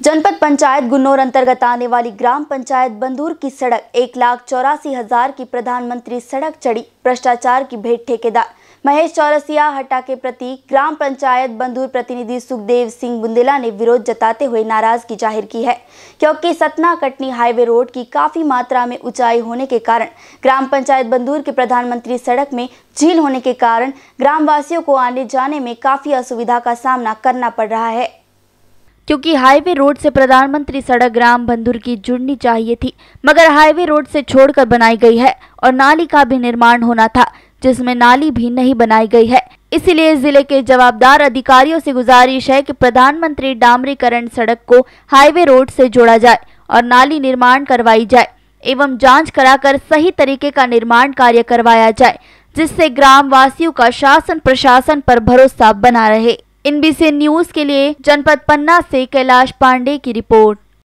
जनपद पंचायत गुन्नौर अंतर्गत आने वाली ग्राम पंचायत बंदूर की सड़क एक लाख चौरासी हज़ार की प्रधानमंत्री सड़क चढ़ी, भ्रष्टाचार की भेंट ठेकेदार। महेश चौरसिया हटा के प्रति ग्राम पंचायत बंदूर प्रतिनिधि सुखदेव सिंह बुंदेला ने विरोध जताते हुए नाराज़गी ज़ाहिर की है। क्योंकि सतना कटनी हाईवे रोड की काफ़ी मात्रा में ऊंचाई होने के कारण, ग्राम पंचायत बंदूर की प्रधानमंत्री सड़क में झील होने के कारण ग्रामवासियों को आने जाने में काफ़ी असुविधा का सामना करना पड़ रहा है। क्योंकि हाईवे रोड से प्रधानमंत्री सड़क ग्राम बंदूर की जुड़नी चाहिए थी, मगर हाईवे रोड से छोड़कर बनाई गई है और नाली का भी निर्माण होना था, जिसमें नाली भी नहीं बनाई गई है। इसलिए ज़िले के जवाबदार अधिकारियों से गुजारिश है कि प्रधानमंत्री डामरीकरण सड़क को हाईवे रोड से जोड़ा जाए और नाली निर्माण करवाई जाए, एवं जाँच कराकर सही तरीके का निर्माण कार्य करवाया जाए, जिससे ग्राम वासियों का शासन प्रशासन पर भरोसा बना रहे। इन न्यूज़ के लिए जनपद पन्ना से कैलाश पांडे की रिपोर्ट।